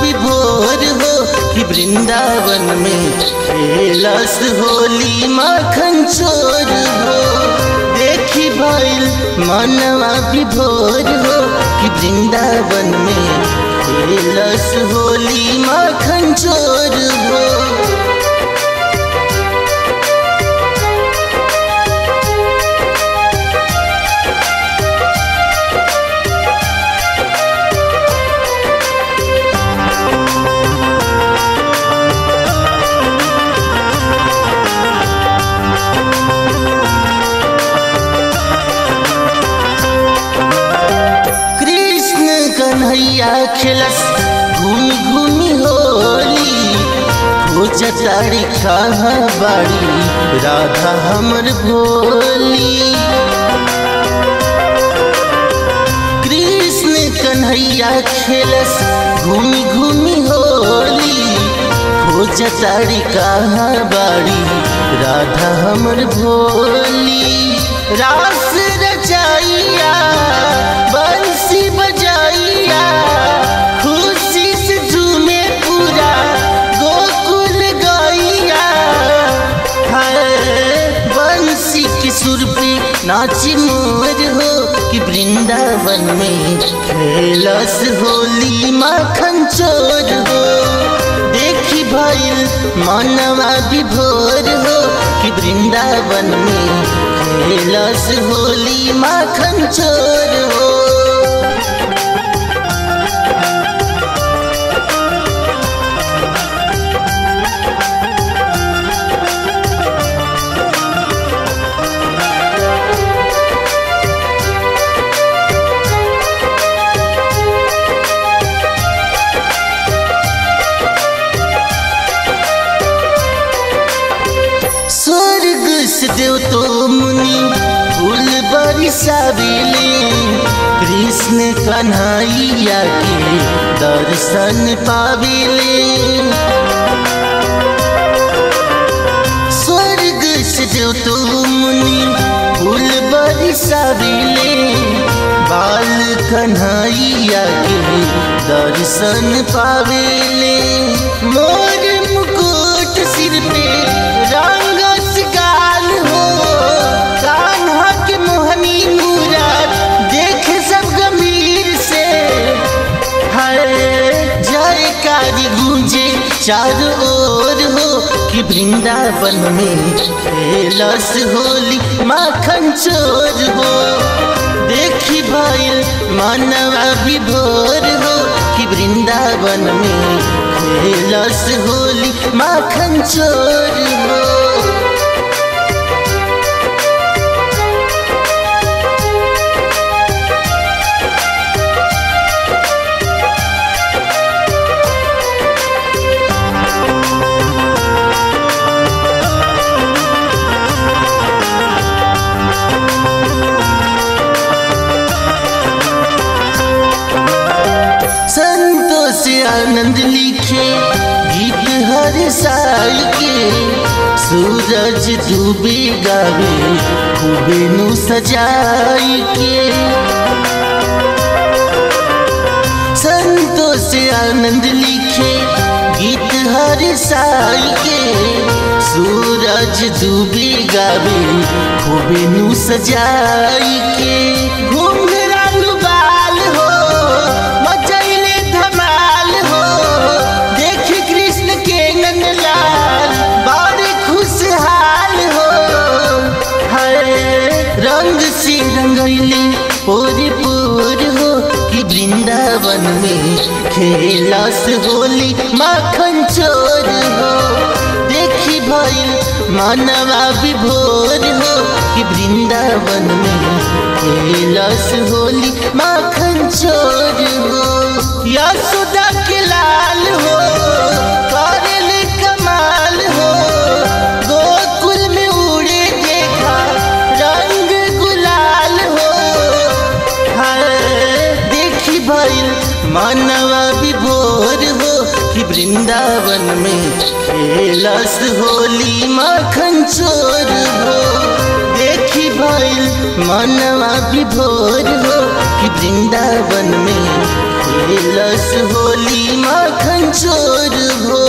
विभोर हो कि वृंदावन में खेलस होली माखन चोर हो। देखी भइल मनवा विभोर हो कि वृंदावन में खेलस होली माखन चोर हो। कन्हैया खेलस, घूमी घूमी होली। खोज तारी कहाँ बाड़ी राधा हमर भोली। कृष्ण कन्हैया खेलस, घूमी घूमी होली। खोज तारी कहाँ बाड़ी राधा हमर भोली। रास मोर हो कि वृंदावन में खेलस होली माखन चोर हो। देखी भइल मनवा विभोर हो कि वृंदावन में खेलस होली माखन चोर हो। देव तो मुनि फूल बरसाविले कृष्ण कन्हैया के दर्शन पाविले स्वर्ग से देव तो मुनि फूल बरसाविले बाल कन्हैया के दर्शन पाविले मोर जयकारी गूंजे चारों ओर हो कि वृंदावन में खेलस होली माखन चोर हो। देखी भइल मानवा विभोर हो कि वृंदावन में खेलस होली माखन चोर हो। आनंद लिखे, गीत हर साल के। सूरज डूबे गावे खूबे नु सजाई के संतोष आनंद लिखे, गीत हर साल के। सूरज डूबे गावे खूबे नु सजाई के। घुंघरालू पूरी पूर हो कि वृंदावन में खेलस होली, माखन चोर हो। देखी भइल मानवा विभोर हो कि वृंदावन में खेलस होली, माखन चोर हो। यशोदा मानवा विभोर हो कि वृंदावन में होली माखन चोर हो। देखी भइल मनवा विभोर हो कि वृंदावन में होली माखन चोर हो।